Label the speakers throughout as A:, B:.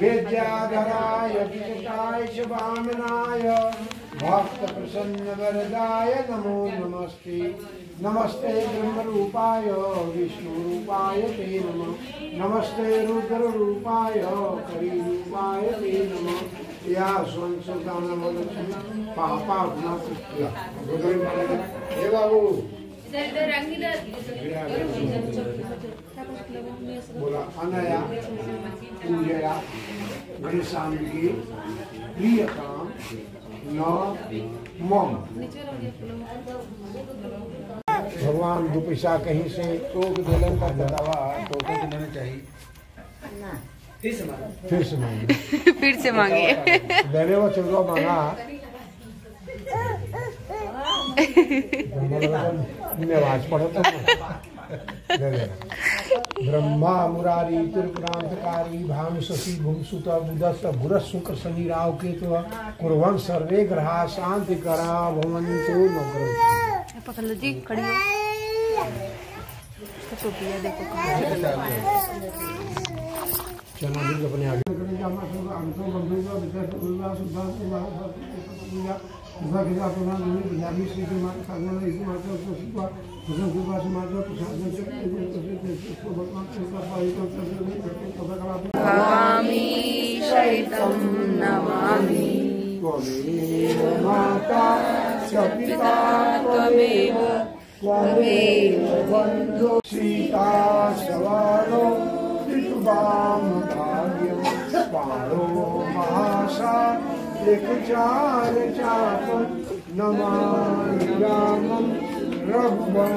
A: विद्याधराय विजटाय वामनाय भक्त प्रसन्न वरदाय नमो नमस्ते। नमस्ते ब्रह्म रूपाय विष्णु रूपाय ते नम। नमस्ते रुद्र रूपाय करी रूपाय ते नम। या संसदान पापा गुना कृष्ण बोला अनया पूजया गणेशांगी प्रियकाम न मम. भगवान दो पैसा कहीं से टोक दिलन का बतावा टोक दिलाना चाहिए। फिर से मांगे।
B: फिर से मांगे।
A: लेने वो चलो मांगा। तो ब्रह्मा मुरारी त्रिपुरांतकारी भानु शशि भूमसुत बुधस भुरस शुक्र शनि राव केतु कुर्वन सर्वे ग्रहा शांति करा भवंतु मग्र
B: पकड़ लो जी खड़ी टोपिया देखो
A: दिन अपने आगे। Uwagi zaproponowano namami. Bandhu, sita, चार चाप नमामि रामं
B: रब्बं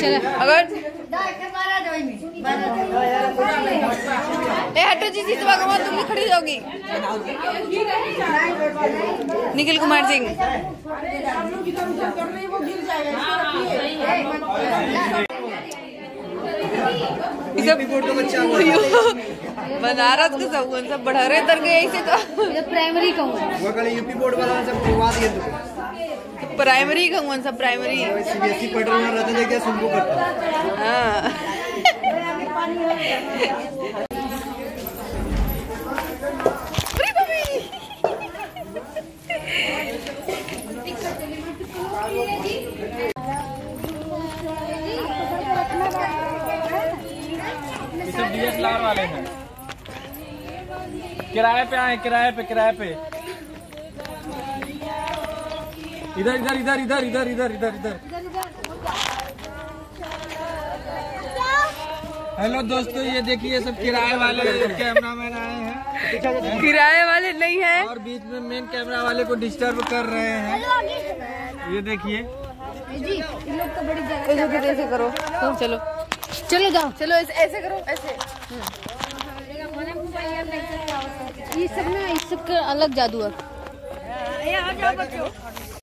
B: चलो अगर ए हटो जी सीधे भागो मत तुम खड़ी जाओगी निखिल कुमार सिंह। ये सब
C: का बच्चा
B: बनारस के सब सब बढ़ा तर गए ऐसे तो
D: प्राइमरी
C: कल यूपी बोर्ड वाला सब करवा दिए तो।
B: प्राइमरी का कौन सा प्राइमरी
C: सीबीएसई पढ़ रहा रहता लेके सुनबो करता
B: हाँ!
E: सब डीएसएलआर वाले हैं। किराए पे आए किराए पे किराए पे। इधर इधर इधर इधर इधर इधर इधर इधर। हेलो दोस्तों ये देखिए सब किराए वाले कैमरामैन आए हैं।
B: किराए वाले नहीं है।
E: और बीच में मेन कैमरा वाले को डिस्टर्ब कर रहे हैं। ये देखिए।
B: ऐसे करो ऐसे करो। तो चलो।
D: चलो जाओ।
B: चलो ऐसे ऐसे करो। ऐसे।
D: ये सब ना इस सब का अलग जादू है।